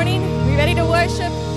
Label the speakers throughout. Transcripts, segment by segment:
Speaker 1: morning. We ready to worship?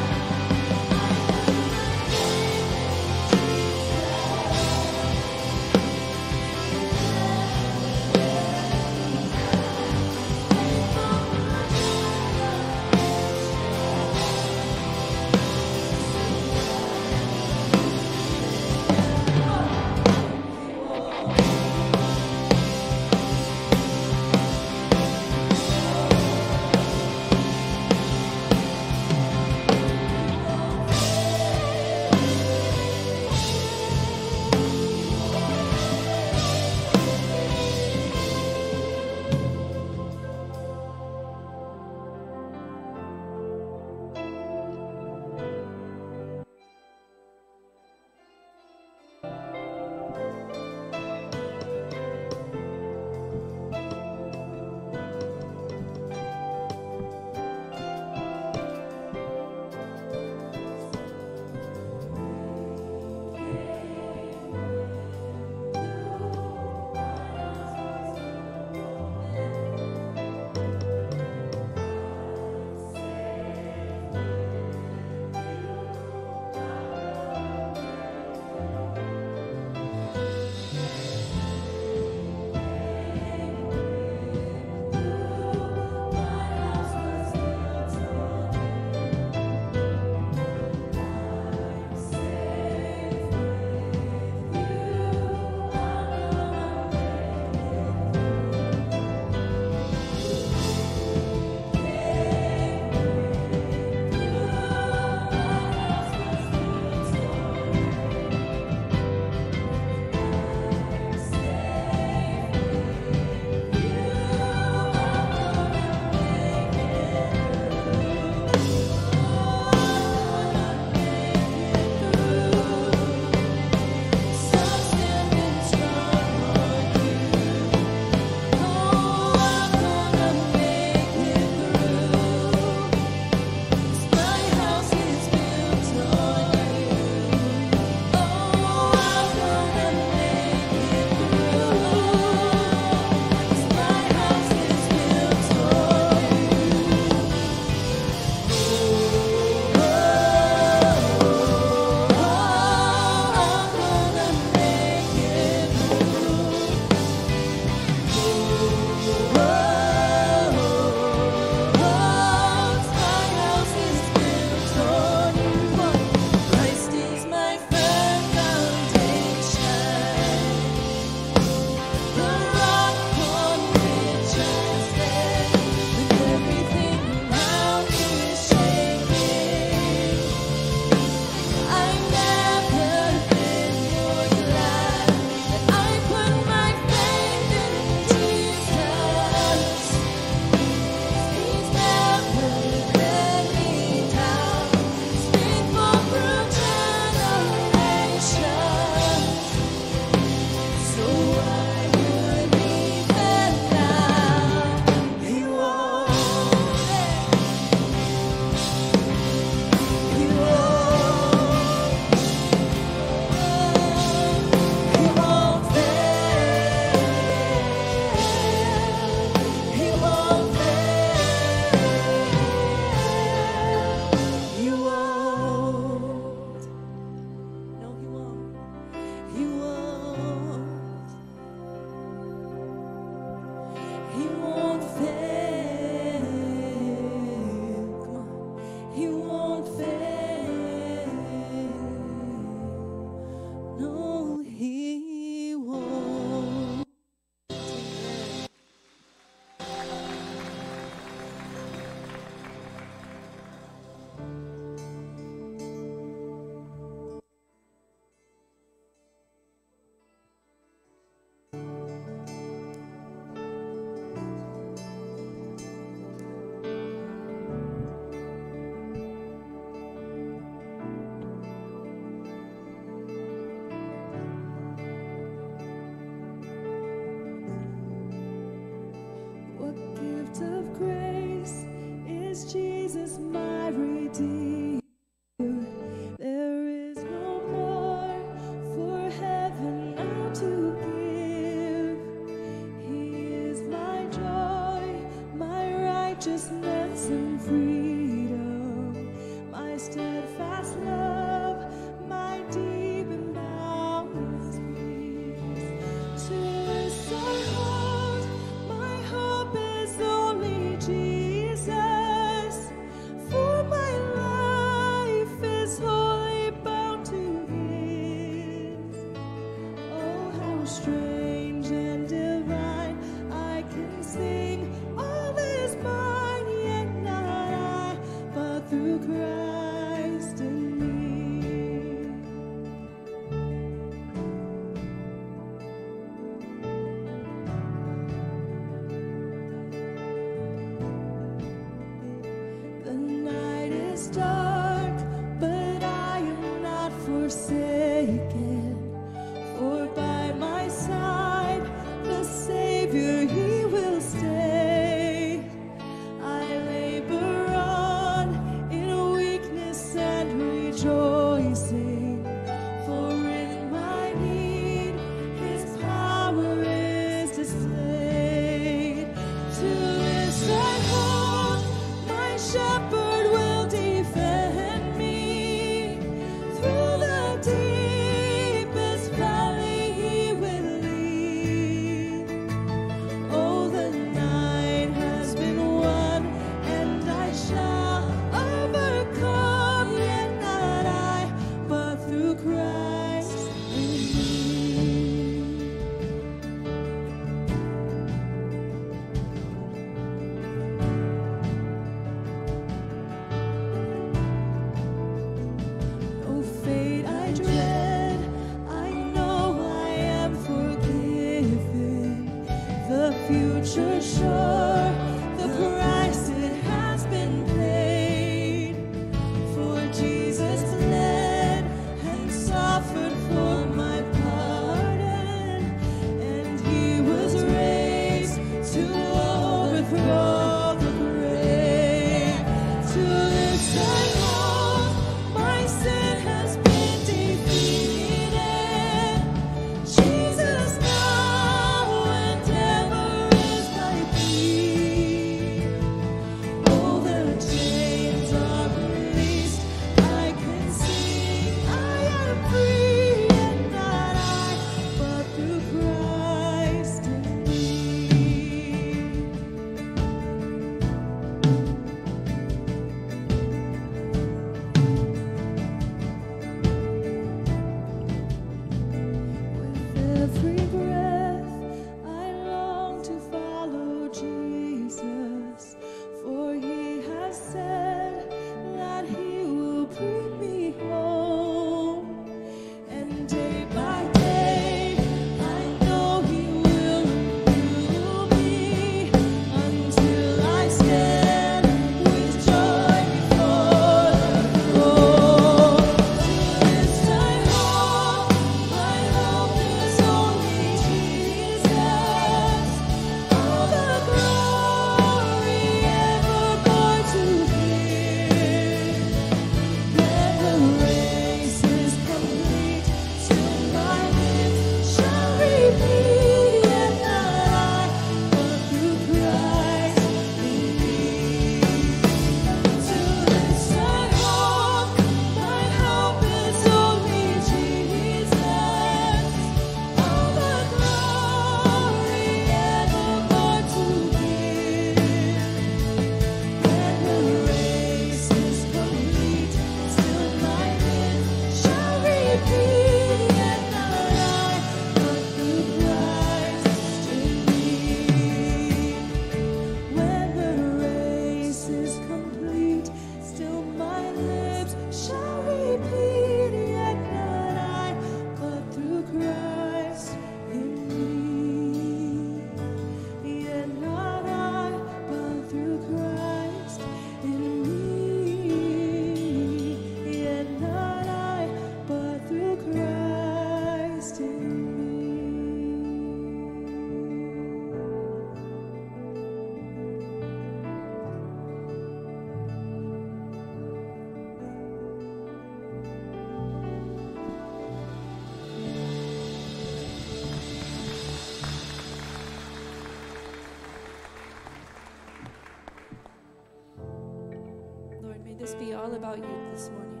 Speaker 2: all about you this morning.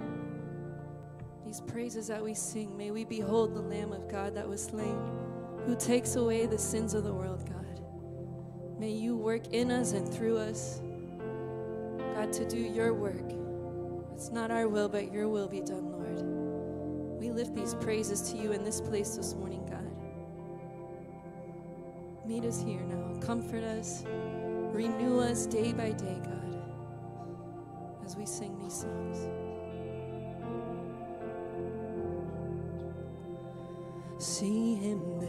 Speaker 2: These praises that we sing, may we behold the Lamb of God that was slain, who takes away the sins of the world, God. May you work in us and through us, God, to do your work. It's not our will, but your will be done, Lord. We lift these praises to you in this place this morning, God. Meet us here now. Comfort us. Renew us day by day, God as we sing these songs.
Speaker 1: See him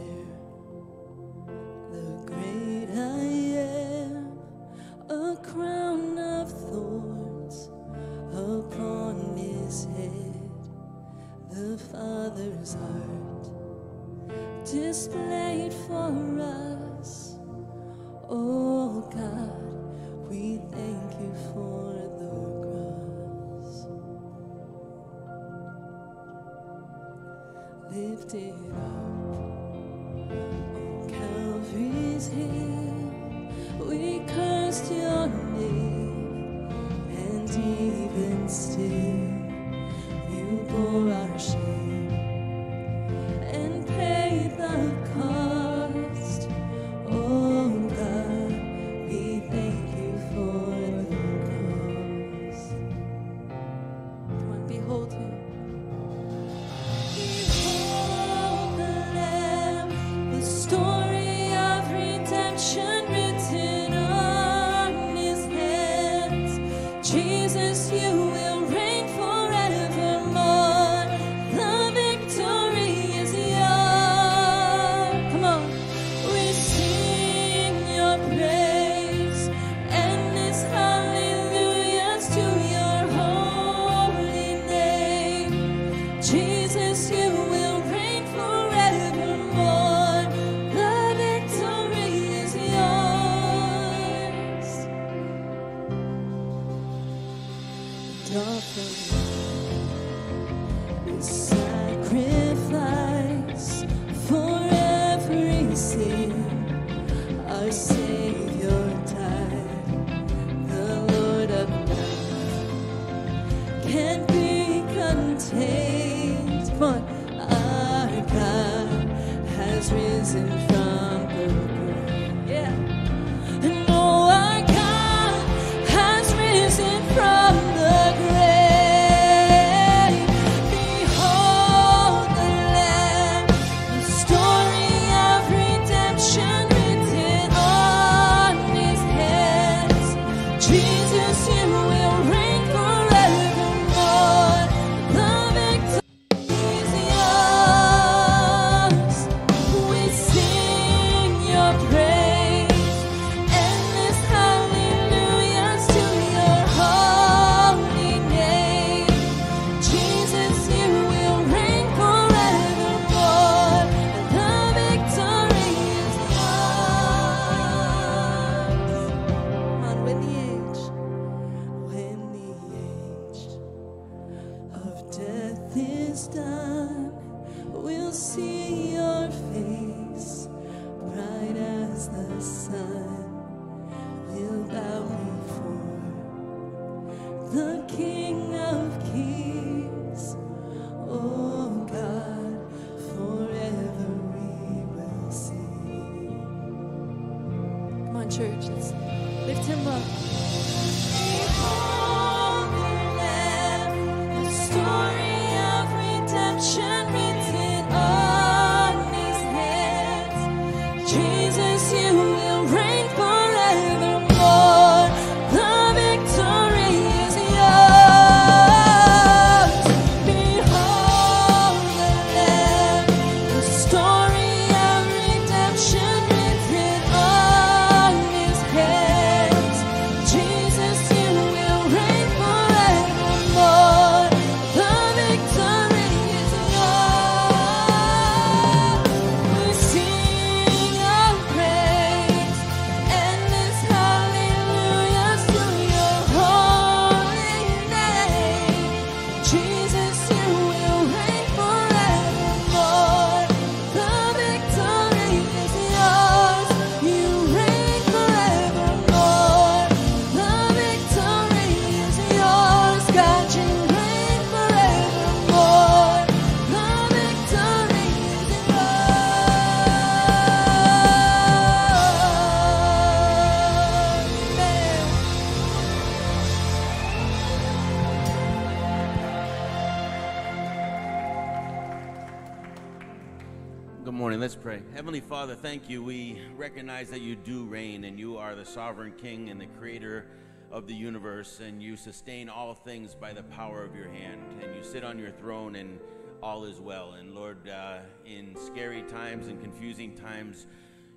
Speaker 1: thank you. We
Speaker 3: recognize that you do reign and you are the sovereign king and the creator of the universe, and you sustain all things by the power of your hand. And you sit on your throne, and all is well. And Lord, uh, in scary times and confusing times,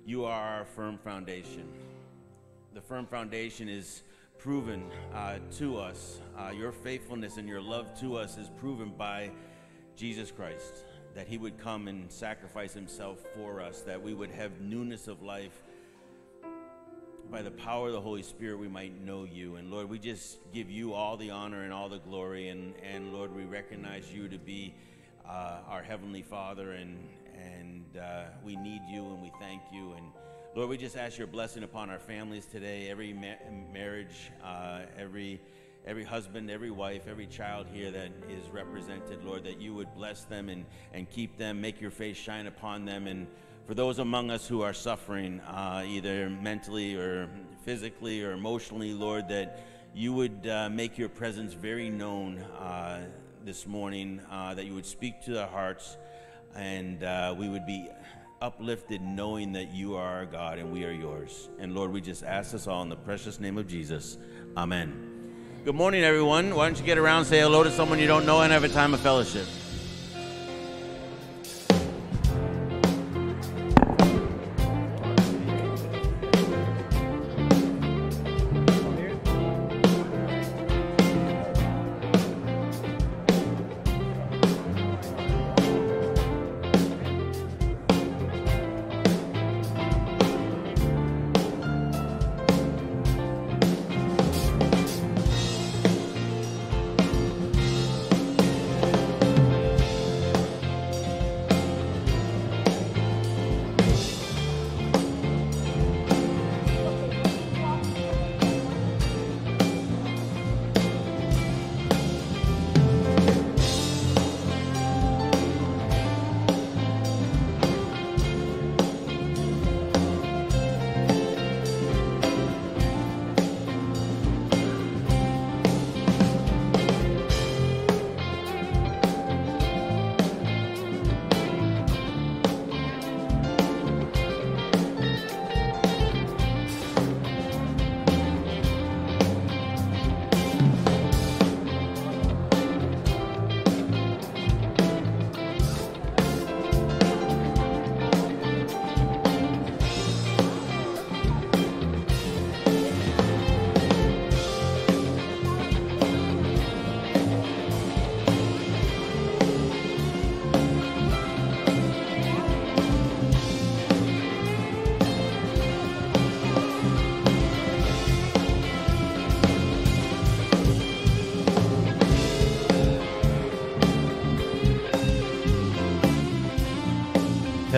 Speaker 3: you are our firm foundation. The firm foundation is proven uh, to us. Uh, your faithfulness and your love to us is proven by Jesus Christ that he would come and sacrifice himself for us, that we would have newness of life. By the power of the Holy Spirit, we might know you. And Lord, we just give you all the honor and all the glory. And, and Lord, we recognize you to be uh, our Heavenly Father, and, and uh, we need you and we thank you. And Lord, we just ask your blessing upon our families today, every ma- marriage, uh, every every husband, every wife, every child here that is represented, Lord, that you would bless them and, and keep them, make your face shine upon them. And for those among us who are suffering, uh, either mentally or physically or emotionally, Lord, that you would uh, make your presence very known uh, this morning, uh, that you would speak to their hearts, and uh, we would be uplifted knowing that you are our God and we are yours. And Lord, we just ask this all in the precious name of Jesus. Amen. Good morning, everyone. Why don't you get around, say hello to someone you don't know, and have a time of fellowship?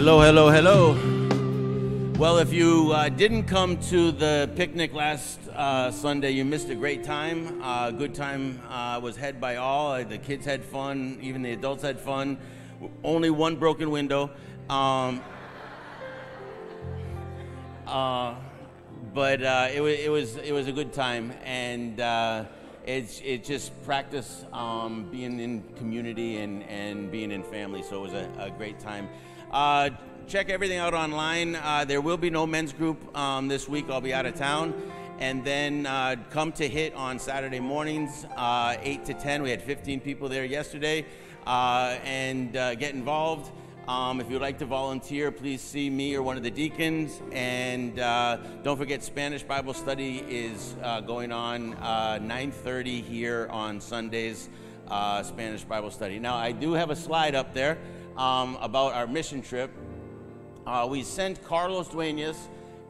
Speaker 3: Hello, hello, hello. Well, if you uh, didn't come to the picnic last uh, Sunday, you missed a great time. Uh, good time uh, was had by all. Uh, the kids had fun, even the adults had fun. Only one broken window. Um, uh, but it, was, it, was, it was a good time. And it's, it's just practice um, being in community and, and being in family. So it was a, a great time. Uh, check everything out online. Uh, there will be no men's group um, this week. I'll be out of town. And then uh, come to HIT on Saturday mornings, uh, 8 to 10. We had 15 people there yesterday. Uh, and uh, get involved. Um, if you'd like to volunteer, please see me or one of the deacons. And uh, don't forget, Spanish Bible study is uh, going on uh, 9:30 here on Sundays. Spanish Bible study. Now, I do have a slide up there um, about our mission trip. Uh, we sent Carlos Dueñas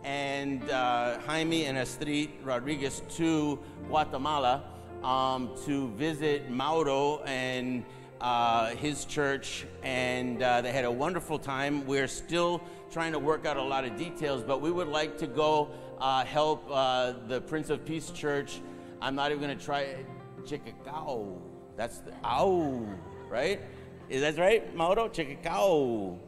Speaker 3: and uh, Jaime and Astrid Rodriguez to Guatemala um, to visit Mauro and uh, his church, and uh, they had a wonderful time. We're still trying to work out a lot of details, but we would like to go uh, help uh, the Prince of Peace Church. I'm not even going to try Chicacao. That's the ow, right? Is that right, Mauro? Chicacao.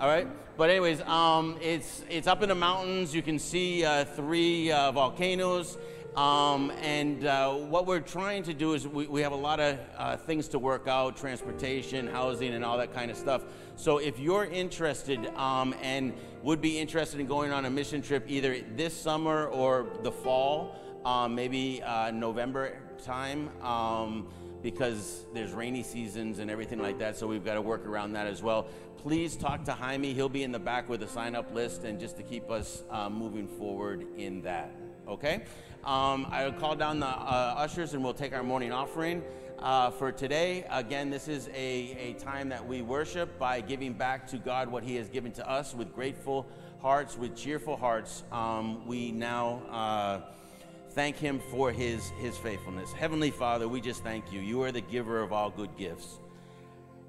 Speaker 3: All right. But anyways, um, it's it's up in the mountains. You can see uh, three uh, volcanoes, Um, and uh, what we're trying to do is we, we have a lot of uh, things to work out transportation, housing, and all that kind of stuff. So if you're interested um, and would be interested in going on a mission trip either this summer or the fall, um, maybe uh, November time, um, because there's rainy seasons and everything like that, so we've got to work around that as well. Please talk to Jaime. He'll be in the back with a sign up list and just to keep us uh, moving forward in that. Okay? Um, I'll call down the uh, ushers and we'll take our morning offering. Uh, for today, again, this is a, a time that we worship by giving back to God what He has given to us with grateful hearts, with cheerful hearts. Um, we now uh, thank Him for His, His faithfulness. Heavenly Father, we just thank you. You are the giver of all good gifts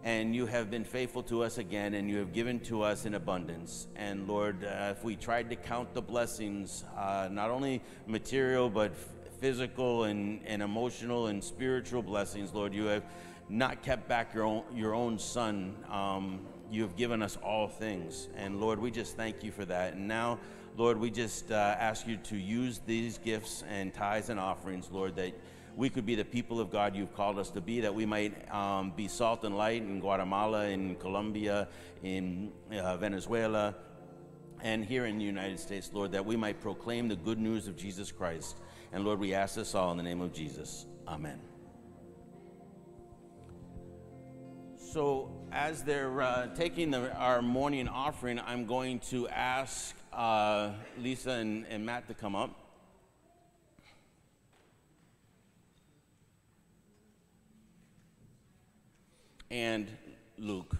Speaker 3: and you have been faithful to us again, and you have given to us in abundance. And Lord, uh, if we tried to count the blessings, uh, not only material, but physical and, and emotional and spiritual blessings, Lord, you have not kept back your own, your own son. Um, you have given us all things. And Lord, we just thank you for that. And now, Lord, we just uh, ask you to use these gifts and tithes and offerings, Lord, that we could be the people of God you've called us to be, that we might um, be salt and light in Guatemala, in Colombia, in uh, Venezuela, and here in the United States, Lord, that we might proclaim the good news of Jesus Christ. And Lord, we ask this all in the name of Jesus. Amen. So, as they're uh, taking the, our morning offering, I'm going to ask uh, Lisa and, and Matt to come up. and Luke.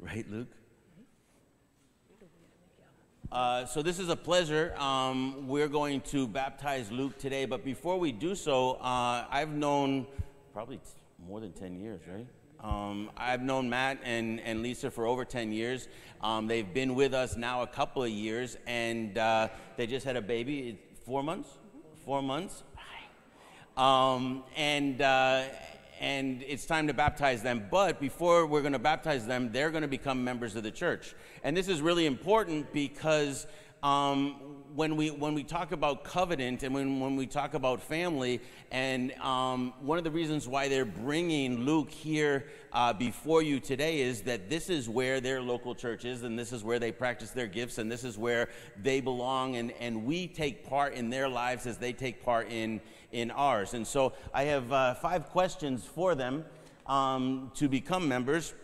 Speaker 3: right, Luke? Uh, so this is a pleasure. Um, we're going to baptize Luke today, but before we do so, uh, I've known probably more than 10 years, right? Um, I've known Matt and, and Lisa for over 10 years. Um, they've been with us now a couple of years, and uh, they just had a baby, four months? Four months? Um, and, uh, and it's time to baptize them. But before we're going to baptize them, they're going to become members of the church. And this is really important because um, when we when we talk about covenant and when, when we talk about family, and um, one of the reasons why they're bringing Luke here uh, before you today is that this is where their local church is, and this is where they practice their gifts, and this is where they belong, and, and we take part in their lives as they take part in in ours. And so I have uh, five questions for them um, to become members.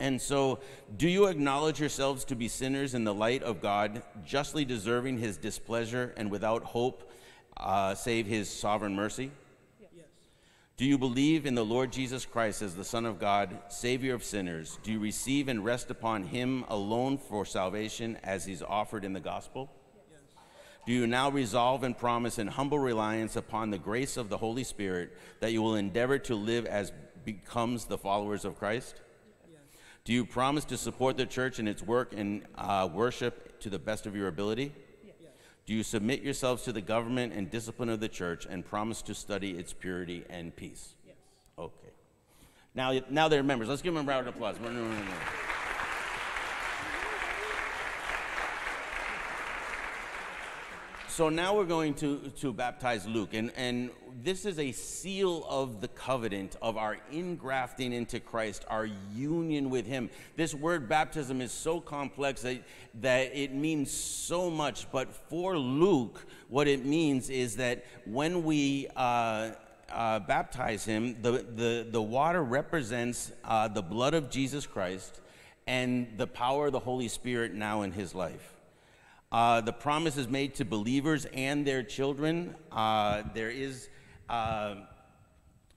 Speaker 3: And so, do you acknowledge yourselves to be sinners in the light of God, justly deserving his displeasure and without hope, uh, save his sovereign mercy? Yes. Do you believe in the Lord Jesus Christ as the Son of God, Savior of sinners? Do you receive and rest upon him alone for salvation as he's offered in the gospel? Yes. Do you now resolve and promise in humble reliance upon the grace of the Holy Spirit that you will endeavor to live as becomes the followers of Christ? Do you promise to support the church in its work and uh, worship to the best of your ability? Yes. Do you submit yourselves to the government and discipline of the church and promise to study its purity and peace? Yes. Okay. Now, now they're members. Let's give them a round of applause. So now we're going to, to baptize Luke, and, and this is a seal of the covenant of our ingrafting into Christ, our union with Him. This word baptism is so complex that, that it means so much, but for Luke, what it means is that when we uh, uh, baptize him, the, the, the water represents uh, the blood of Jesus Christ and the power of the Holy Spirit now in his life. Uh, the promise is made to believers and their children. Uh, there is uh,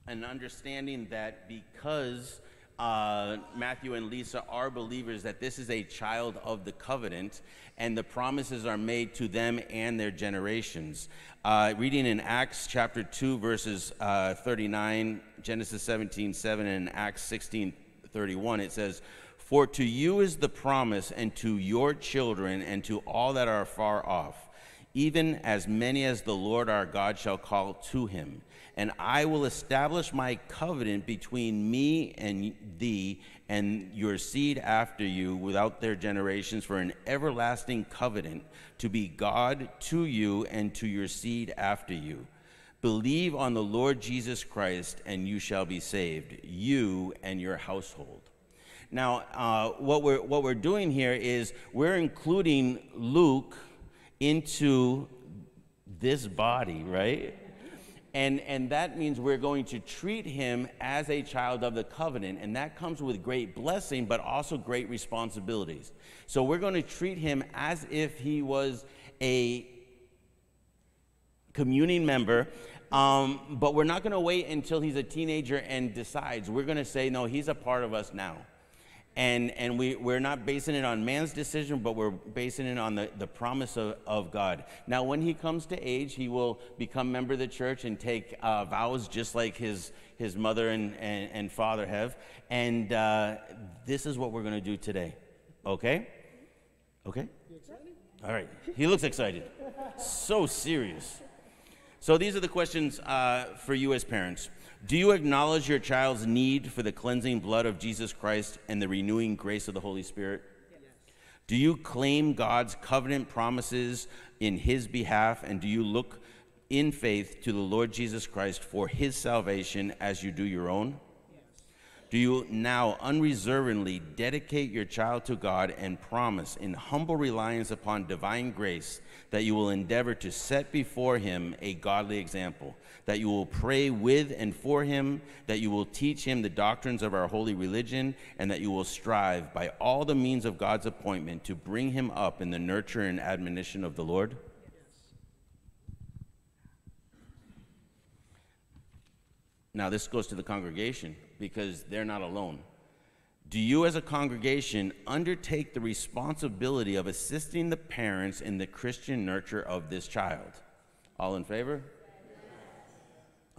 Speaker 3: an understanding that because uh, Matthew and Lisa are believers, that this is a child of the covenant, and the promises are made to them and their generations. Uh, reading in Acts chapter 2, verses uh, 39, Genesis 17, 7, and Acts 16, 31, it says, for to you is the promise, and to your children, and to all that are far off, even as many as the Lord our God shall call to him. And I will establish my covenant between me and thee and your seed after you without their generations for an everlasting covenant to be God to you and to your seed after you. Believe on the Lord Jesus Christ, and you shall be saved, you and your household. Now, uh, what, we're, what we're doing here is we're including Luke into this body, right? And, and that means we're going to treat him as a child of the covenant, and that comes with great blessing, but also great responsibilities. So we're going to treat him as if he was a communing member, um, but we're not going to wait until he's a teenager and decides. We're going to say, no, he's a part of us now. And, and we, we're not basing it on man's decision, but we're basing it on the, the promise of, of God. Now, when he comes to age, he will become member of the church and take uh, vows just like his, his mother and, and, and father have. And uh, this is what we're going to do today. Okay? Okay? All right. He looks excited. So serious. So these are the questions uh, for you as parents. Do you acknowledge your child's need for the cleansing blood of Jesus Christ and the renewing grace of the Holy Spirit? Yes. Do you claim God's covenant promises in his behalf and do you look in faith to the Lord Jesus Christ for his salvation as you do your own? Do you now unreservedly dedicate your child to God and promise in humble reliance upon divine grace that you will endeavor to set before him a godly example, that you will pray with and for him, that you will teach him the doctrines of our holy religion, and that you will strive by all the means of God's appointment to bring him up in the nurture and admonition of the Lord? Now, this goes to the congregation because they're not alone. Do you, as a congregation, undertake the responsibility of assisting the parents in the Christian nurture of this child? All in favor?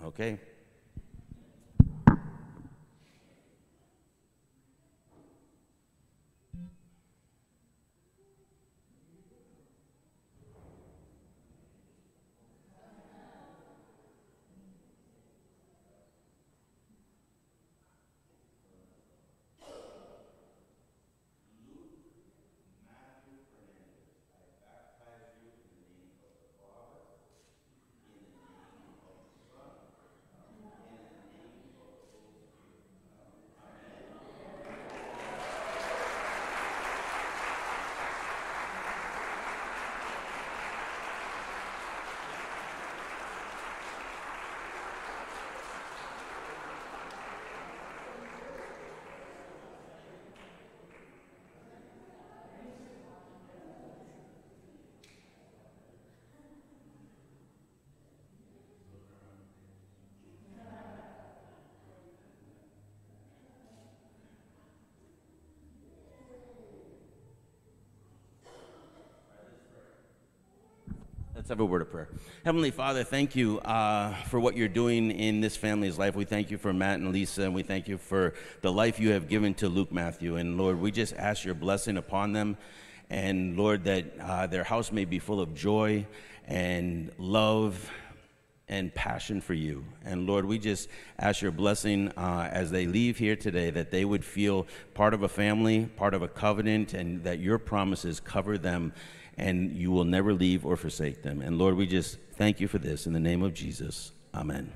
Speaker 3: Okay. Let's have a word of prayer. Heavenly Father, thank you uh, for what you're doing in this family's life. We thank you for Matt and Lisa, and we thank you for the life you have given to Luke Matthew. And Lord, we just ask your blessing upon them. And Lord, that uh, their house may be full of joy and love and passion for you. And Lord, we just ask your blessing uh, as they leave here today that they would feel part of a family, part of a covenant, and that your promises cover them and you will never leave or forsake them. And Lord, we just thank you for this in the name of Jesus. Amen.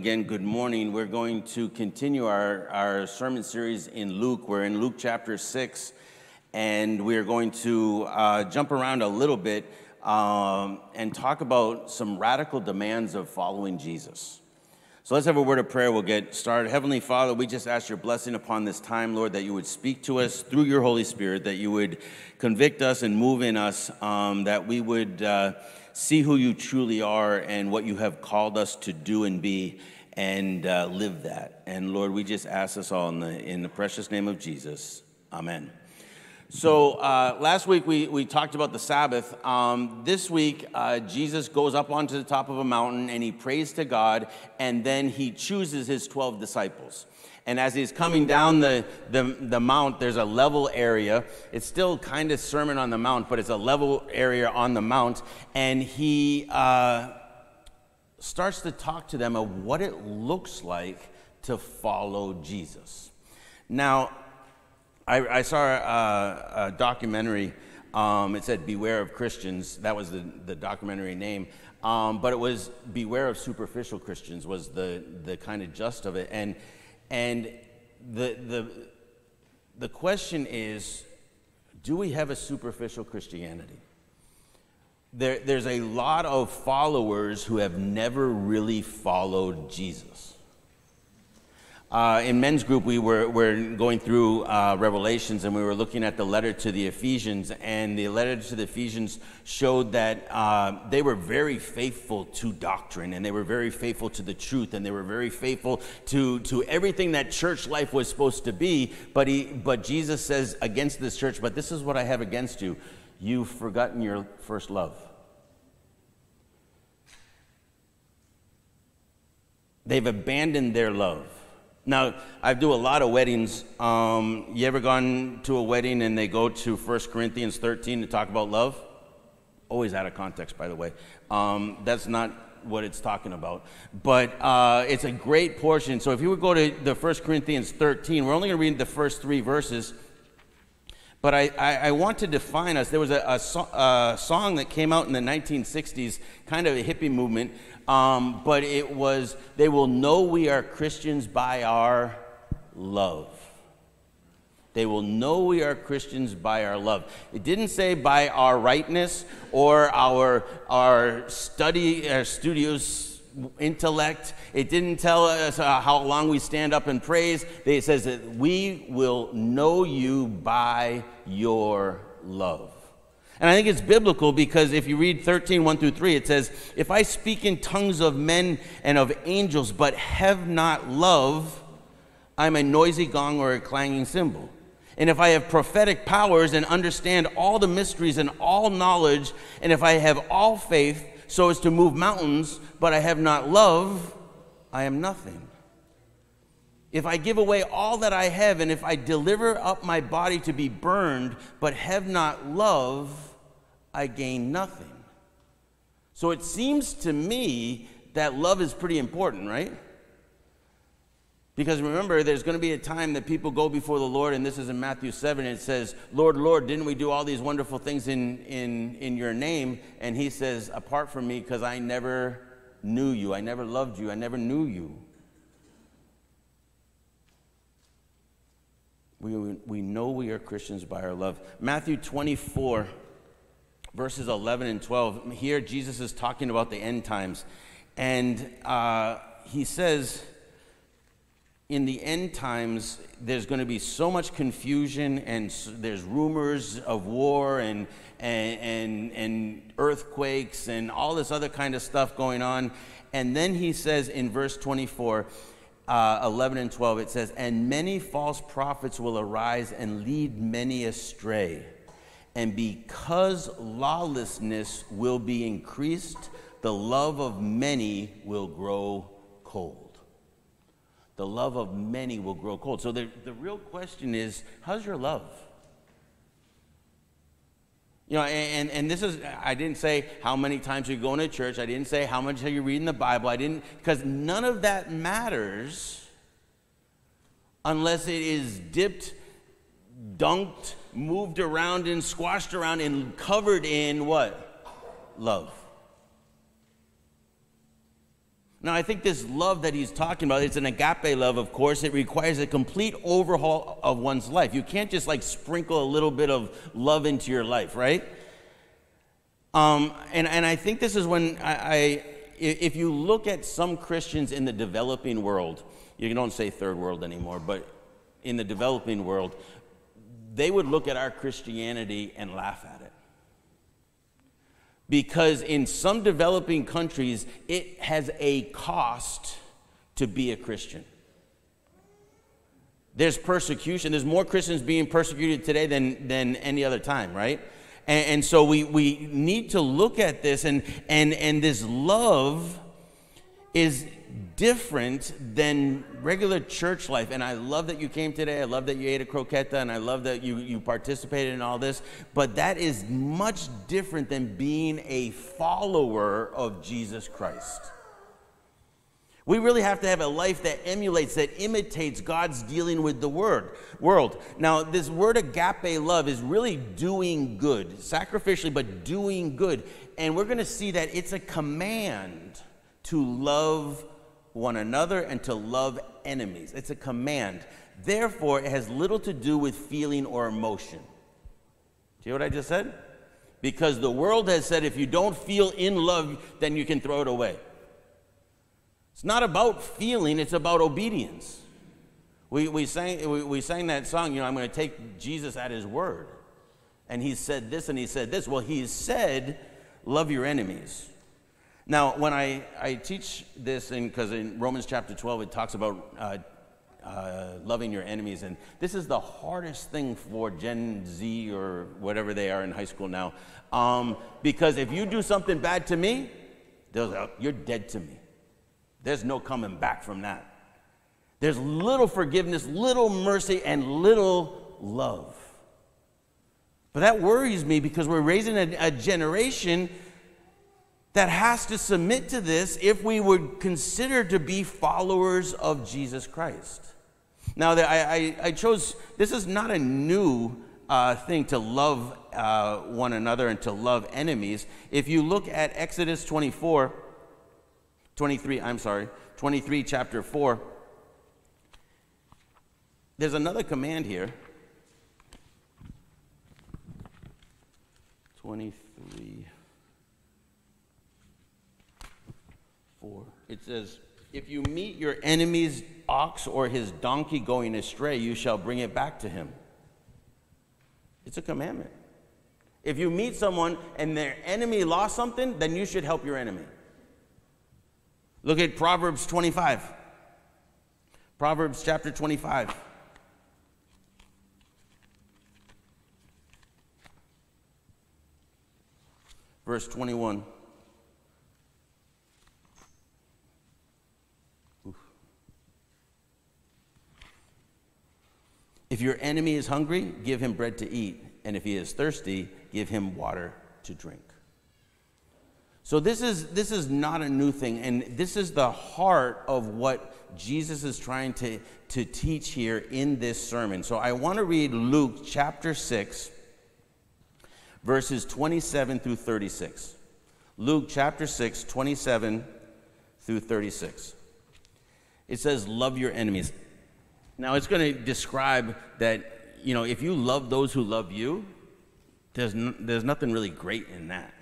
Speaker 3: Again, good morning. We're going to continue our, our sermon series in Luke. We're in Luke chapter 6. And we're going to uh, jump around a little bit um, and talk about some radical demands of following Jesus. So let's have a word of prayer. We'll get started. Heavenly Father, we just ask your blessing upon this time, Lord, that you would speak to us through your Holy Spirit, that you would convict us and move in us, um, that we would uh, see who you truly are and what you have called us to do and be and uh, live that. And Lord, we just ask this all in the, in the precious name of Jesus. Amen. So uh, last week we, we talked about the Sabbath. Um, this week, uh, Jesus goes up onto the top of a mountain and he prays to God, and then he chooses his 12 disciples. And as he's coming down the, the, the mount, there's a level area. It's still kind of Sermon on the Mount, but it's a level area on the mount. And he uh, starts to talk to them of what it looks like to follow Jesus. Now, I, I saw a, a documentary. Um, it said "Beware of Christians." That was the, the documentary name. Um, but it was "Beware of Superficial Christians" was the the kind of gist of it. And and the the the question is, do we have a superficial Christianity? There, there's a lot of followers who have never really followed Jesus. Uh, in men's group, we were, were going through uh, Revelations and we were looking at the letter to the Ephesians. And the letter to the Ephesians showed that uh, they were very faithful to doctrine and they were very faithful to the truth and they were very faithful to, to everything that church life was supposed to be. But, he, but Jesus says against this church, but this is what I have against you. You've forgotten your first love. They've abandoned their love. Now, I do a lot of weddings. Um, you ever gone to a wedding and they go to 1 Corinthians 13 to talk about love? Always out of context, by the way. Um, that's not what it's talking about. But uh, it's a great portion. So if you would go to the 1 Corinthians 13, we're only going to read the first three verses. But I, I, I, want to define us. There was a, a, so, a, song that came out in the 1960s, kind of a hippie movement, um, but it was, they will know we are Christians by our love. They will know we are Christians by our love. It didn't say by our rightness or our, our study, our studios intellect. It didn't tell us uh, how long we stand up and praise. It says that we will know you by your love. And I think it's biblical because if you read 13, 1 through 3, it says, If I speak in tongues of men and of angels, but have not love, I'm a noisy gong or a clanging cymbal. And if I have prophetic powers and understand all the mysteries and all knowledge, and if I have all faith so as to move mountains, but I have not love, I am nothing. If I give away all that I have, and if I deliver up my body to be burned, but have not love, I gain nothing. So it seems to me that love is pretty important, right? Because remember, there's going to be a time that people go before the Lord, and this is in Matthew 7, and it says, Lord, Lord, didn't we do all these wonderful things in, in, in your name? And he says, Apart from me, because I never knew you, I never loved you, I never knew you. We, we know we are Christians by our love. Matthew 24 verses 11 and 12. Here, Jesus is talking about the end times. And uh, he says, in the end times, there's going to be so much confusion, and there's rumors of war and, and, and, and earthquakes and all this other kind of stuff going on. And then he says in verse 24, uh, 11 and 12, it says, And many false prophets will arise and lead many astray. And because lawlessness will be increased, the love of many will grow cold. The love of many will grow cold. So the, the real question is how's your love? You know, and, and this is, I didn't say how many times you're going to church. I didn't say how much are you reading the Bible. I didn't, because none of that matters unless it is dipped, dunked, moved around and squashed around and covered in what? Love. Now, I think this love that he's talking about, it's an agape love, of course. It requires a complete overhaul of one's life. You can't just like sprinkle a little bit of love into your life, right? Um, and, and I think this is when I, I, if you look at some Christians in the developing world, you don't say third world anymore, but in the developing world, they would look at our Christianity and laugh at it. Because in some developing countries, it has a cost to be a Christian. There's persecution. There's more Christians being persecuted today than, than any other time, right? And, and so we, we need to look at this, and, and, and this love is different than regular church life. And I love that you came today. I love that you ate a croqueta, and I love that you, you participated in all this. But that is much different than being a follower of Jesus Christ. We really have to have a life that emulates, that imitates God's dealing with the word, world. Now, this word agape love is really doing good, sacrificially, but doing good. And we're going to see that it's a command to love one another and to love enemies. It's a command. Therefore, it has little to do with feeling or emotion. Do you hear what I just said? Because the world has said if you don't feel in love, then you can throw it away. It's not about feeling, it's about obedience. We, we, sang, we, we sang that song, you know, I'm going to take Jesus at his word. And he said this and he said this. Well, he said, love your enemies. Now, when I, I teach this, because in, in, Romans chapter 12, it talks about uh, uh, loving your enemies, and this is the hardest thing for Gen Z or whatever they are in high school now. Um, because if you do something bad to me, you're dead to me. There's no coming back from that. There's little forgiveness, little mercy, and little love. But that worries me because we're raising a, a generation that has to submit to this if we would consider to be followers of Jesus Christ. Now, I, I, chose, this is not a new uh, thing to love uh, one another and to love enemies. If you look at Exodus 24, 23, I'm sorry, 23, chapter 4, there's another command here. 23. 4. It says, If you meet your enemy's ox or his donkey going astray, you shall bring it back to him. It's a commandment. If you meet someone and their enemy lost something, then you should help your enemy. Look at Proverbs 25. Proverbs chapter 25. Verse 21. If your enemy is hungry, give him bread to eat, and if he is thirsty, give him water to drink. So this is this is not a new thing, and this is the heart of what Jesus is trying to, to teach here in this sermon. So I want to read Luke chapter 6, verses 27 through 36. Luke chapter 6, 27 through 36. It says, Love your enemies. Now, it's going to describe that, you know, if you love those who love you, there's, there's nothing really great in that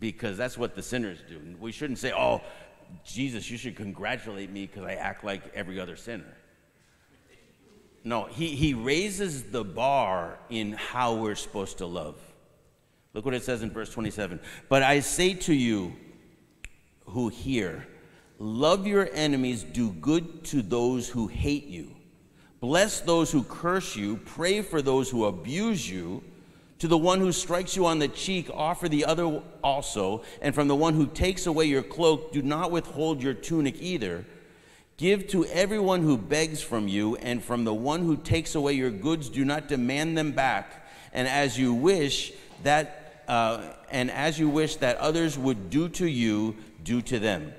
Speaker 3: because that's what the sinners do. We shouldn't say, oh, Jesus, you should congratulate me because I act like every other sinner. No, he, he raises the bar in how we're supposed to love. Look what it says in verse 27. But I say to you who hear, love your enemies, do good to those who hate you Bless those who curse you, pray for those who abuse you. To the one who strikes you on the cheek, offer the other also. And from the one who takes away your cloak, do not withhold your tunic either. Give to everyone who begs from you, and from the one who takes away your goods, do not demand them back. And as you wish that, uh, and as you wish that others would do to you, do to them.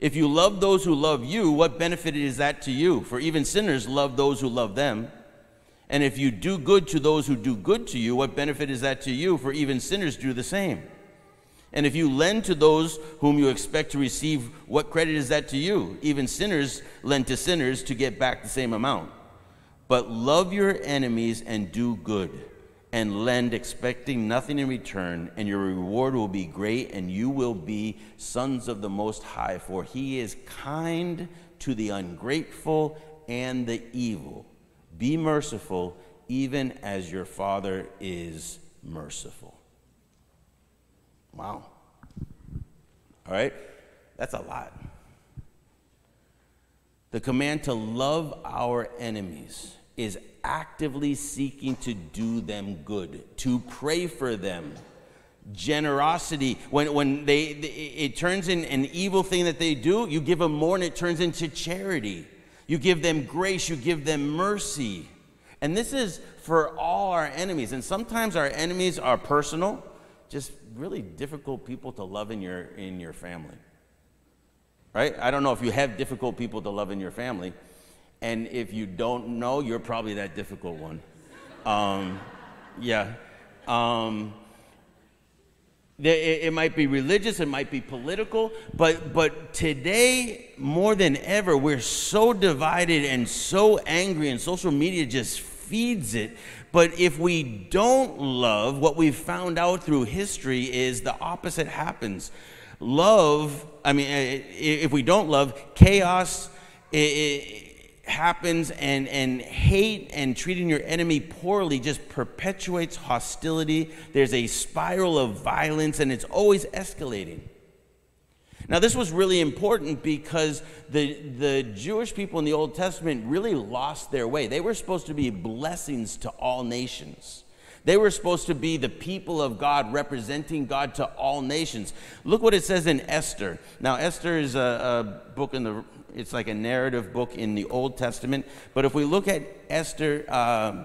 Speaker 3: If you love those who love you, what benefit is that to you? For even sinners love those who love them. And if you do good to those who do good to you, what benefit is that to you? For even sinners do the same. And if you lend to those whom you expect to receive, what credit is that to you? Even sinners lend to sinners to get back the same amount. But love your enemies and do good, and lend expecting nothing in return, and your reward will be great, and you will be sons of the Most High, for he is kind to the ungrateful and the evil. Be merciful, even as your Father is merciful. Wow. All right? That's a lot. The command to love our enemies is actively seeking to do them good, to pray for them. Generosity, when, when they, it turns in an evil thing that they do, you give them more and it turns into charity. You give them grace, you give them mercy. And this is for all our enemies. And sometimes our enemies are personal, just really difficult people to love in your, in your family. Right? I don't know if you have difficult people to love in your family. And if you don't know, you're probably that difficult one. Um, yeah. Um, it, it might be religious, it might be political, but, but today, more than ever, we're so divided and so angry, and social media just feeds it. But if we don't love, what we've found out through history is the opposite happens. Love, I mean, if we don't love, chaos, it, happens and, and hate and treating your enemy poorly just perpetuates hostility. There's a spiral of violence and it's always escalating. Now, this was really important because the, the Jewish people in the Old Testament really lost their way. They were supposed to be blessings to all nations. They were supposed to be the people of God representing God to all nations. Look what it says in Esther. Now, Esther is a, a book in the it's like a narrative book in the Old Testament. But if we look at Esther uh,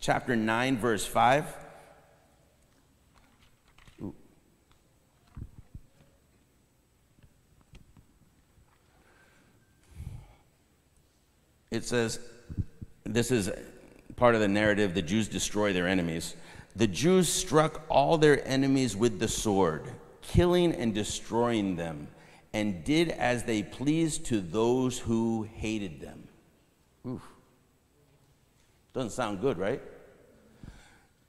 Speaker 3: chapter 9, verse 5, it says, this is part of the narrative the Jews destroy their enemies. The Jews struck all their enemies with the sword, killing and destroying them and did as they pleased to those who hated them. Oof. Doesn't sound good, right?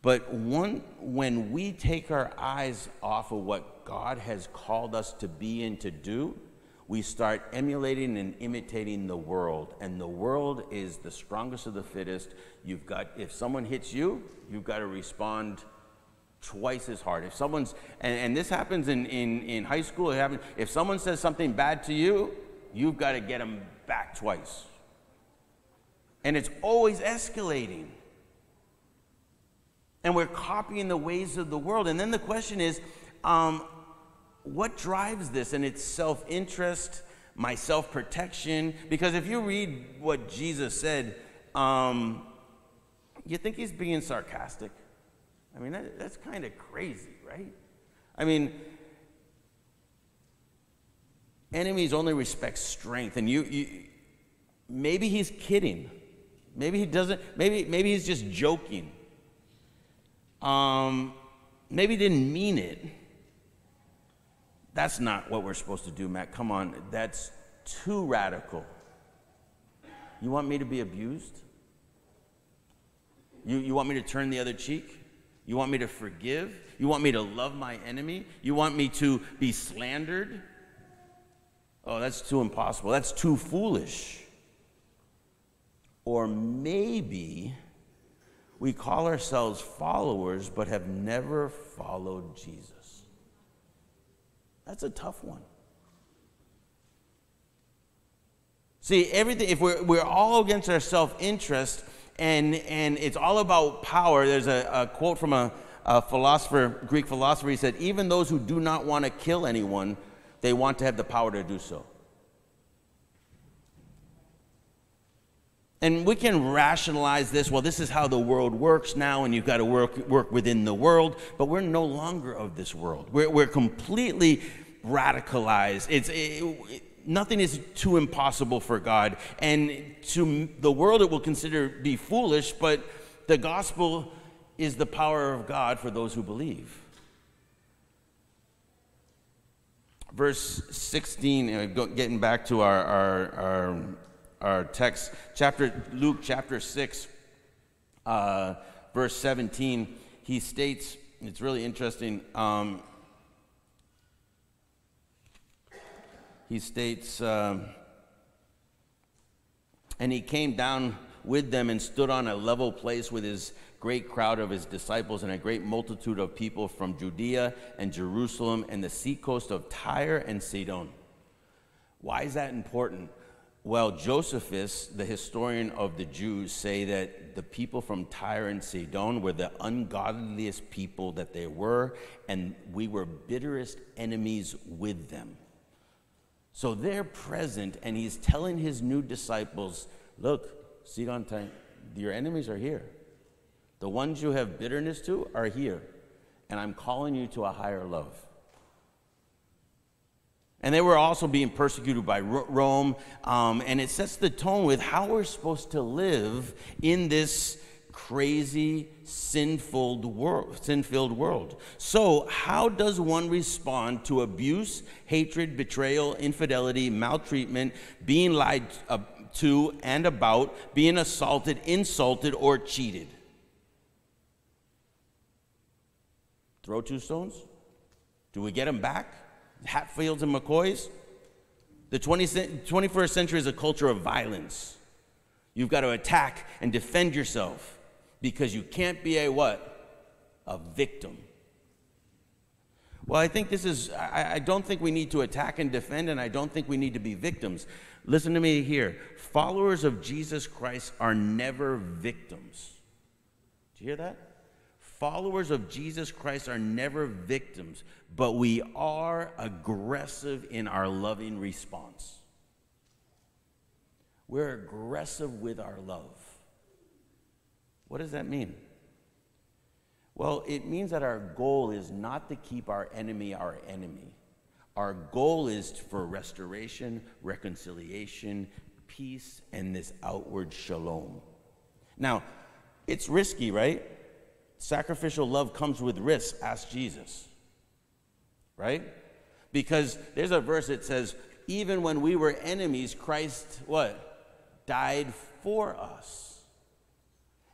Speaker 3: But one, when we take our eyes off of what God has called us to be and to do, we start emulating and imitating the world. And the world is the strongest of the fittest. You've got, if someone hits you, you've got to respond twice as hard. If someone's, and, and this happens in, in, in high school, it happens, if someone says something bad to you, you've got to get them back twice. And it's always escalating. And we're copying the ways of the world. And then the question is, um, what drives this? And it's self interest, my self protection. Because if you read what Jesus said, um, you think he's being sarcastic. I mean, that, that's kind of crazy, right? I mean, enemies only respect strength, and you, you maybe he's kidding. Maybe he doesn't, maybe, maybe he's just joking. Um, maybe didn't mean it. That's not what we're supposed to do, Matt. Come on, that's too radical. You want me to be abused? You, you want me to turn the other cheek? You want me to forgive? You want me to love my enemy? You want me to be slandered? Oh, that's too impossible. That's too foolish. Or maybe we call ourselves followers but have never followed Jesus. That's a tough one. See, everything, if we're, we're all against our self interest, and, and it's all about power. There's a, a quote from a, a philosopher, Greek philosopher. He said, Even those who do not want to kill anyone, they want to have the power to do so. And we can rationalize this. Well, this is how the world works now, and you've got to work, work within the world. But we're no longer of this world. We're, we're completely radicalized. It's, it, it, nothing is too impossible for God. And to the world, it will consider be foolish, but the gospel is the power of God for those who believe. verse 16, uh, getting back to our, our, our, our text, chapter, Luke chapter 6, uh, verse 17, he states, it's really interesting. Um, he states, um, and he came down with them and stood on a level place with his great crowd of his disciples and a great multitude of people from Judea and Jerusalem and the seacoast of Tyre and Sidon. Why is that important? Well, Josephus, the historian of the Jews, say that the people from Tyre and Sidon were the ungodliest people that they were, and we were bitterest enemies with them. So they're present, and he's telling his new disciples, look, Sidon, your enemies are here. The ones you have bitterness to are here, and I'm calling you to a higher love. And they were also being persecuted by Rome, um, and it sets the tone with how we're supposed to live in this crazy, sin-filled world, sin-filled world. So, how does one respond to abuse, hatred, betrayal, infidelity, maltreatment, being lied uh, to and about, being assaulted, insulted, or cheated? Throw two stones? Do we get them back? Hatfields and McCoys? The 20, 21st century is a culture of violence. You've got to attack and defend yourself because you can't be a what? A victim. Well, I think this is, I, I, don't think we need to attack and defend, and I don't think we need to be victims. Listen to me here. Followers of Jesus Christ are never victims. Do you hear that? Followers of Jesus Christ are never victims, but we are aggressive in our loving response. We're aggressive with our love. What does that mean? Well, it means that our goal is not to keep our enemy our enemy. Our goal is for restoration, reconciliation, peace, and this outward shalom. Now, it's risky, right? Sacrificial love comes with risk, ask Jesus. Right? Because there's a verse that says, even when we were enemies, Christ, what? Died for us.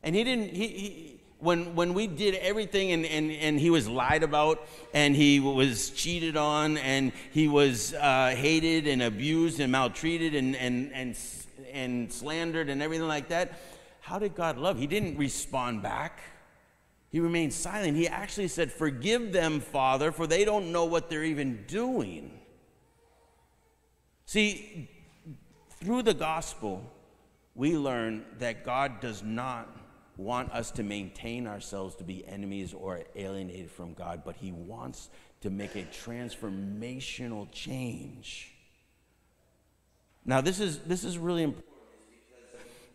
Speaker 3: And he didn't, he, he when, when we did everything and, and, and he was lied about and he was cheated on and he was uh, hated and abused and maltreated and, and, and, and slandered and everything like that, how did God love? He didn't respond back. He remained silent. He actually said, Forgive them, Father, for they don't know what they're even doing. See, through the gospel, we learn that God does not want us to maintain ourselves to be enemies or alienated from God, but He wants to make a transformational change. Now, this is, this is really important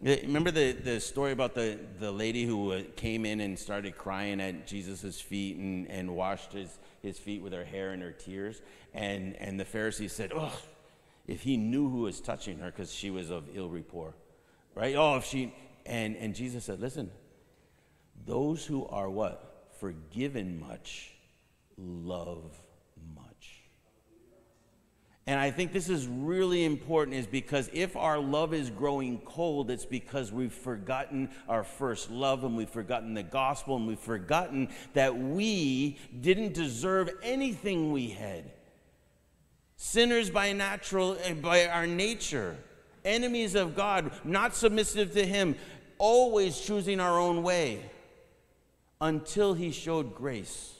Speaker 3: Remember the, the story about the, the lady who uh, came in and started crying at Jesus' feet and, and washed his, his feet with her hair and her tears? And, and the Pharisees said, Oh, if he knew who was touching her, because she was of ill rapport, right? Oh, if she, and, and Jesus said, Listen, those who are what? Forgiven much, love much. and I think this is really important is because if our love is growing cold, it's because we've forgotten our first love and we've forgotten the gospel and we've forgotten that we didn't deserve anything we had. Sinners by natural eh, by our nature, enemies of God, not submissive to him, always choosing our own way until he showed grace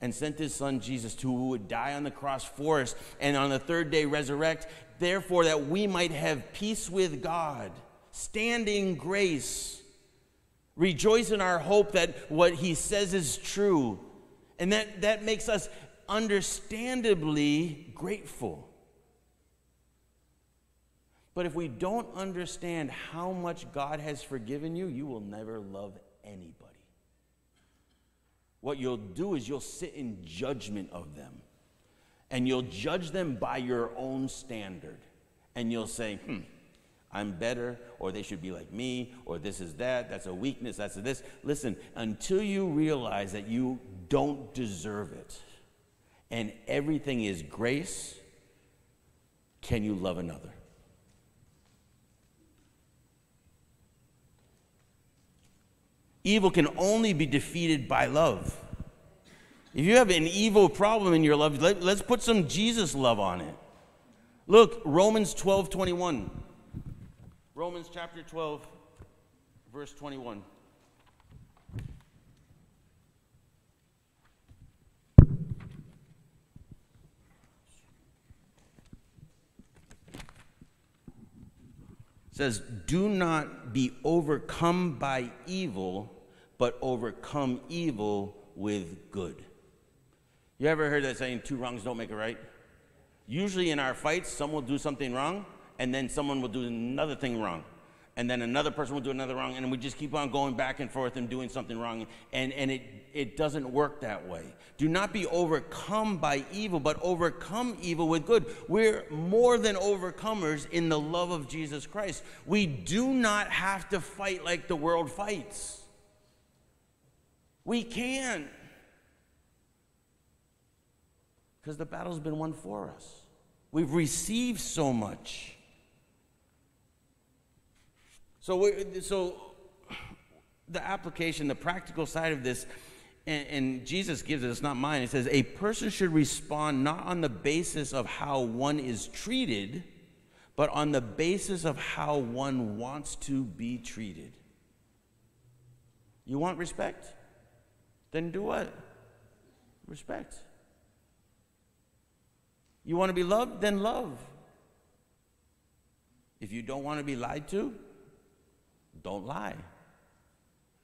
Speaker 3: and sent his son Jesus to who would die on the cross for us and on the third day resurrect, therefore that we might have peace with God, standing grace, rejoice in our hope that what he says is true. And that, that makes us understandably grateful. But if we don't understand how much God has forgiven you, you will never love anybody what you'll do is you'll sit in judgment of them. And you'll judge them by your own standard. And you'll say, hmm, I'm better, or they should be like me, or this is that, that's a weakness, that's a this. Listen, until you realize that you don't deserve it, and everything is grace, can you love another? Evil can only be defeated by love. If you have an evil problem in your love, let, us put some Jesus love on it. Look, Romans 12 21. Romans chapter 12, verse 21. says, Do not be overcome by evil, but overcome evil with good. You ever heard that saying, two wrongs don't make a right? Usually in our fights, someone will do something wrong, and then someone will do another thing wrong. And then another person will do another wrong, and we just keep on going back and forth and doing something wrong. And, and it, it doesn't work that way. Do not be overcome by evil, but overcome evil with good. We're more than overcomers in the love of Jesus Christ. We do not have to fight like the world fights. We can. Because the battle's been won for us. We've received so much. So, so the application, the practical side of this, and, and, Jesus gives it, it's not mine. It says, a person should respond not on the basis of how one is treated, but on the basis of how one wants to be treated. You want respect? Then do what? Respect. You want to be loved? Then love. If you don't want to be lied to, don't lie.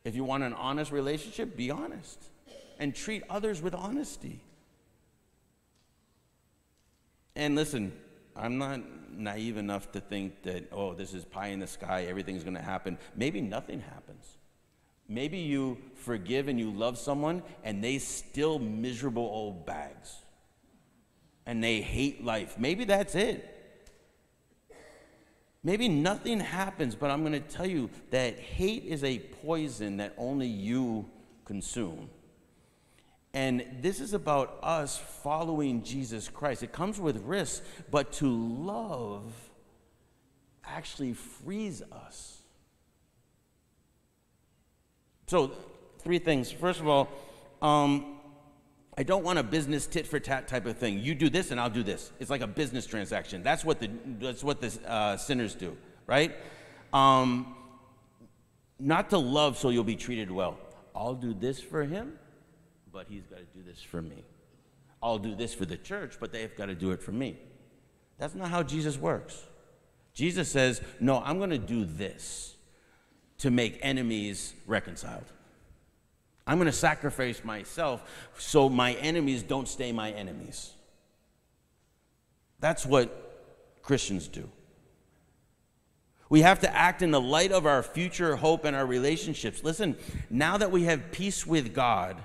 Speaker 3: If you want an honest relationship, be honest and treat others with honesty. And listen, I'm not naive enough to think that, oh, this is pie in the sky, everything's going to happen. Maybe nothing happens. Maybe you forgive and you love someone and they still miserable old bags and they hate life. Maybe that's it. Maybe nothing happens, but I'm going to tell you that hate is a poison that only you consume. And this is about us following Jesus Christ. It comes with risks, but to love actually frees us. So, three things. First of all, um, I don't want a business tit for tat type of thing. You do this and I'll do this. It's like a business transaction. That's what the, that's what the uh, sinners do, right? Um, not to love so you'll be treated well. I'll do this for him, but he's got to do this for me. I'll do this for the church, but they've got to do it for me. That's not how Jesus works. Jesus says, No, I'm going to do this to make enemies reconciled. I'm going to sacrifice myself so my enemies don't stay my enemies. That's what Christians do. We have to act in the light of our future hope and our relationships. Listen, now that we have peace with God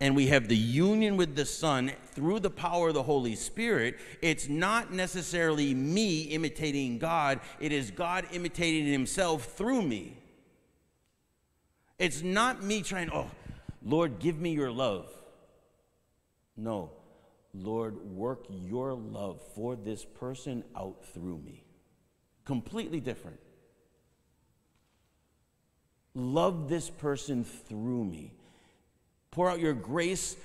Speaker 3: and we have the union with the Son through the power of the Holy Spirit, it's not necessarily me imitating God, it is God imitating Himself through me. It's not me trying, oh, Lord, give me your love. No, Lord, work your love for this person out through me. Completely different. Love this person through me. Pour out your grace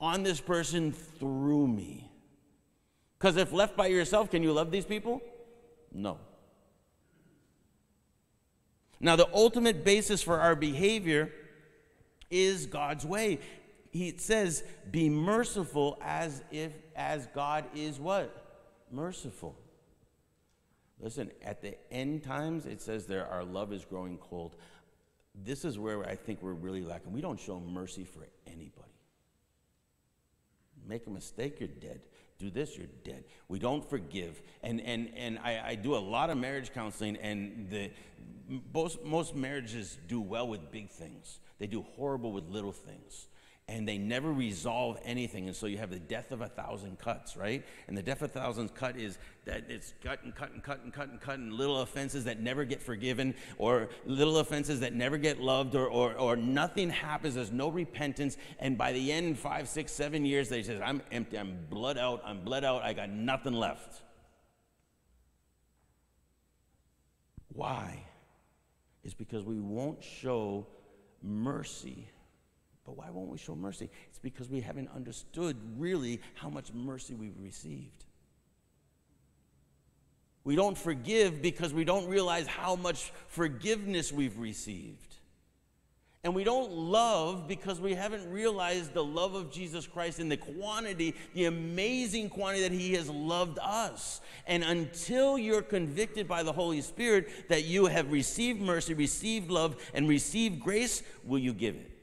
Speaker 3: on this person through me. Because if left by yourself, can you love these people? No. Now, the ultimate basis for our behavior is God's way. He says, "Be merciful as if as God is what? Merciful." Listen, at the end times it says there our love is growing cold. This is where I think we're really lacking. We don't show mercy for anybody. Make a mistake, you're dead. Do this, you're dead. We don't forgive. And and and I, I do a lot of marriage counseling, and the most most marriages do well with big things. They do horrible with little things. And they never resolve anything. And so you have the death of a thousand cuts, right? And the death of a thousand cut is that it's cut and cut and cut and cut and cut and little offenses that never get forgiven or little offenses that never get loved or, or, or nothing happens. There's no repentance. And by the end, five, six, seven years, they say, I'm empty. I'm blood out. I'm bled out. I got nothing left. Why? It's because we won't show mercy but why won't we show mercy? It's because we haven't understood really how much mercy we've received. We don't forgive because we don't realize how much forgiveness we've received. And we don't love because we haven't realized the love of Jesus Christ in the quantity, the amazing quantity that He has loved us. And until you're convicted by the Holy Spirit that you have received mercy, received love, and received grace, will you give it?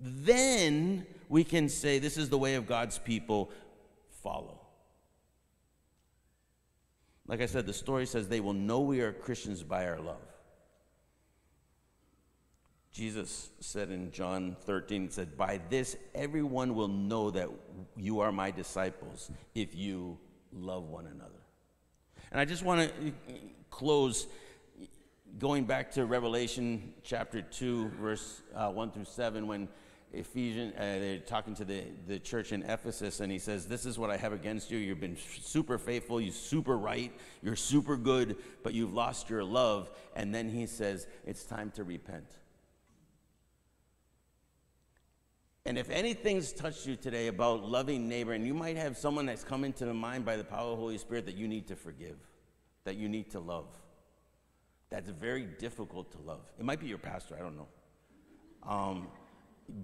Speaker 3: Then we can say this is the way of God's people follow. Like I said, the story says they will know we are Christians by our love. Jesus said in John 13, said, By this everyone will know that you are my disciples if you love one another. And I just want to close going back to Revelation chapter 2, verse uh, 1 through 7, when Ephesians, uh, they're talking to the, the church in Ephesus, and he says, This is what I have against you. You've been super faithful, you're super right, you're super good, but you've lost your love. And then he says, It's time to repent. And if anything's touched you today about loving neighbor, and you might have someone that's come into the mind by the power of the Holy Spirit that you need to forgive, that you need to love, that's very difficult to love. It might be your pastor, I don't know. Um,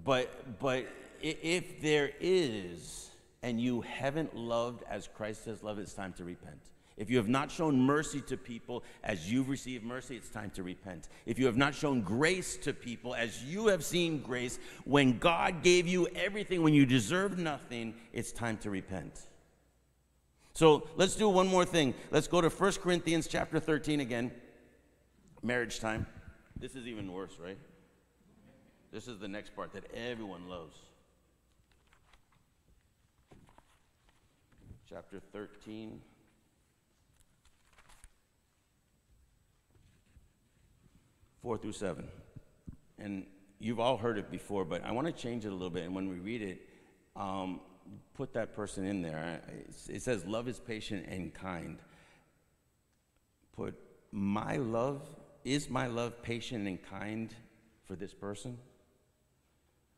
Speaker 3: but, but if there is, and you haven't loved as Christ has loved, it's time to repent. If you have not shown mercy to people as you've received mercy, it's time to repent. If you have not shown grace to people as you have seen grace, when God gave you everything, when you deserved nothing, it's time to repent. So let's do one more thing. Let's go to 1 Corinthians chapter 13 again. Marriage time. This is even worse, right? This is the next part that everyone loves. Chapter 13. Four through seven. And you've all heard it before, but I want to change it a little bit. And when we read it, um, put that person in there. It says, Love is patient and kind. Put, My love, is my love patient and kind for this person?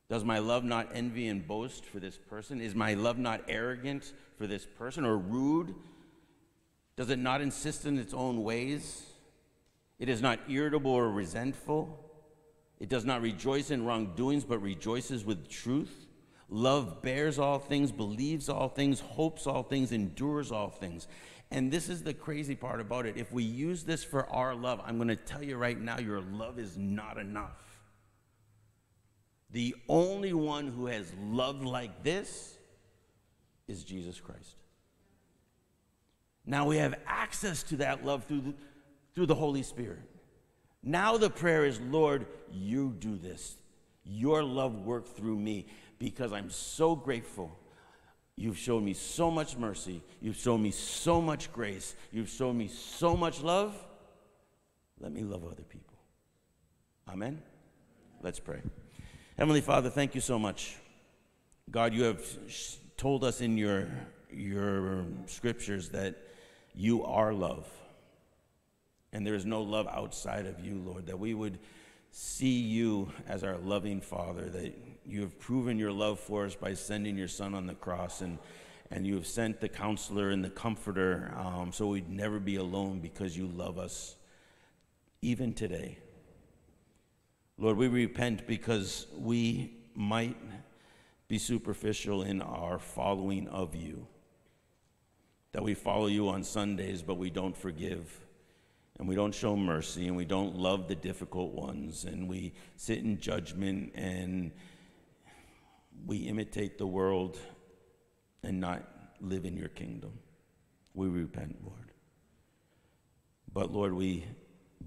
Speaker 3: Does my love not envy and boast for this person? Is my love not arrogant for this person or rude? Does it not insist in its own ways? It is not irritable or resentful. It does not rejoice in wrongdoings, but rejoices with truth. Love bears all things, believes all things, hopes all things, endures all things. And this is the crazy part about it. If we use this for our love, I'm going to tell you right now, your love is not enough. The only one who has loved like this is Jesus Christ. Now we have access to that love through the, through the Holy Spirit. Now the prayer is, Lord, you do this. Your love work through me because I'm so grateful. You've shown me so much mercy. You've shown me so much grace. You've shown me so much love. Let me love other people. Amen? Let's pray. Heavenly Father, thank you so much. God, you have told us in your, your scriptures that you are love. And there is no love outside of you, Lord, that we would see you as our loving Father, that you have proven your love for us by sending your Son on the cross, and, and you have sent the counselor and the comforter um, so we'd never be alone because you love us, even today. Lord, we repent because we might be superficial in our following of you. That we follow you on Sundays, but we don't forgive, and we don't show mercy, and we don't love the difficult ones, and we sit in judgment, and we imitate the world and not live in your kingdom. We repent, Lord. But Lord, we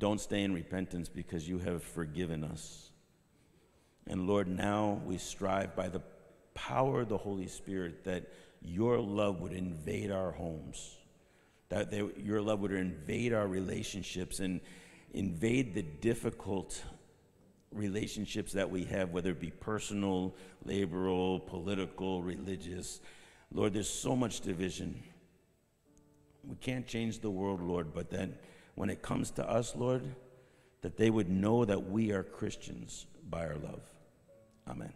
Speaker 3: don't stay in repentance because you have forgiven us. And Lord, now we strive by the power of the Holy Spirit that your love would invade our homes, that they, your love would invade our relationships and invade the difficult relationships that we have, whether it be personal, laboral, political, religious. Lord, there's so much division. We can't change the world, Lord, but then when it comes to us, Lord, that they would know that we are Christians by our love. Amen.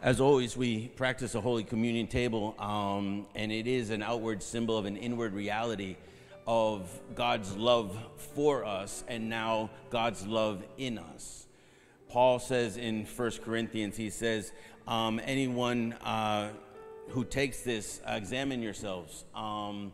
Speaker 3: As always, we practice a Holy Communion table, um, and it is an outward symbol of an inward reality of God's love for us and now God's love in us. Paul says in 1 Corinthians, he says, um, anyone uh, who takes this, examine yourselves. Um,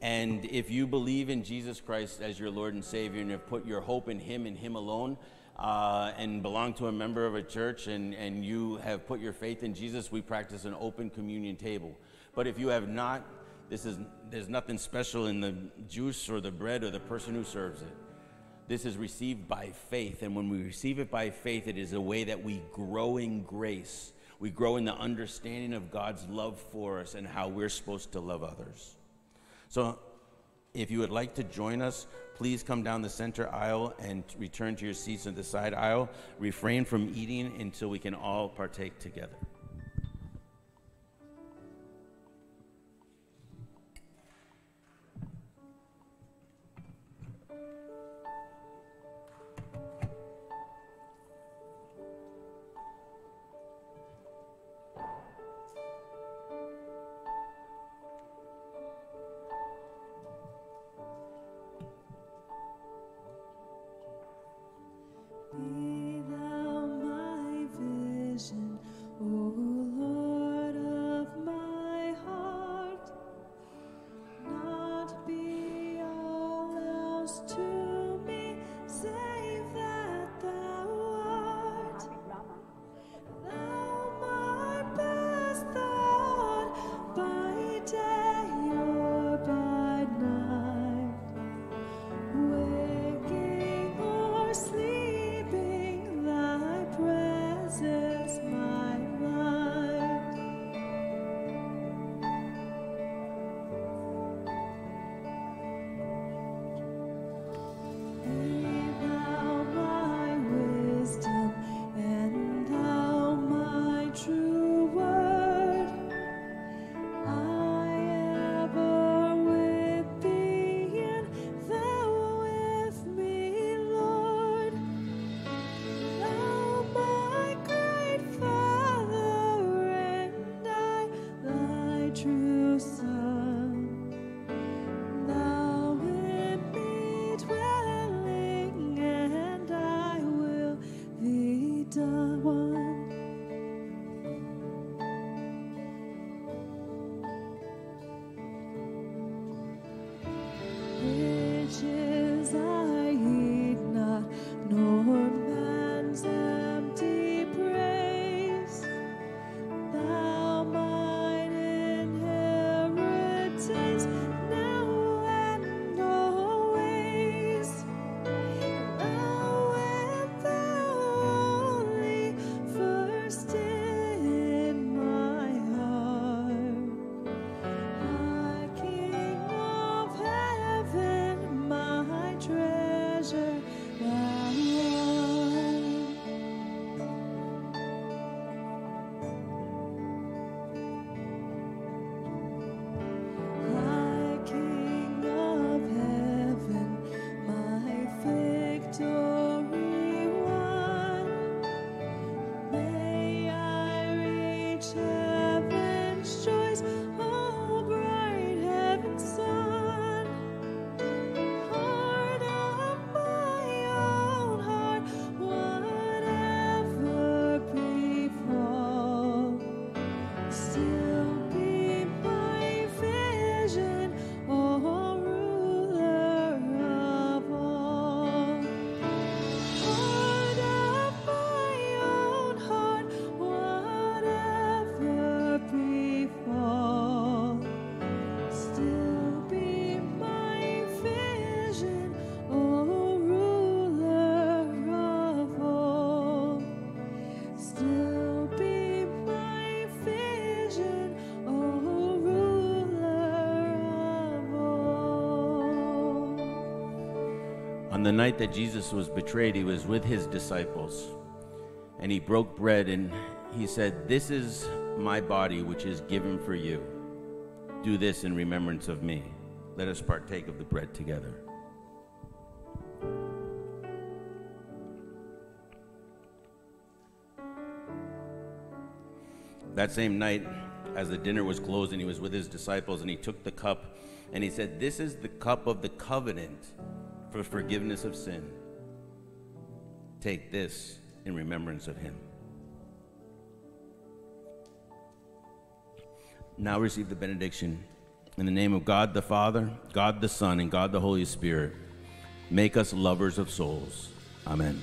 Speaker 3: and if you believe in Jesus Christ as your Lord and Savior and have put your hope in Him and Him alone, uh, and belong to a member of a church and, and you have put your faith in Jesus, we practice an open communion table. But if you have not, this is, there's nothing special in the juice or the bread or the person who serves it. This is received by faith. And when we receive it by faith, it is a way that we grow in grace. We grow in the understanding of God's love for us and how we're supposed to love others. So, if you would like to join us, please come down the center aisle and return to your seats in the side aisle. Refrain from eating until we can all partake together. The night that Jesus was betrayed, he was with his disciples. And he broke bread and he said, This is my body, which is given for you. Do this in remembrance of me. Let us partake of the bread together. That same night, as the dinner was closing, he was with his disciples and he took the cup and he said, This is the cup of the covenant for forgiveness of sin. Take this in remembrance of him. Now receive the benediction. In the name of God the Father, God the Son, and God the Holy Spirit, make us lovers of souls. Amen.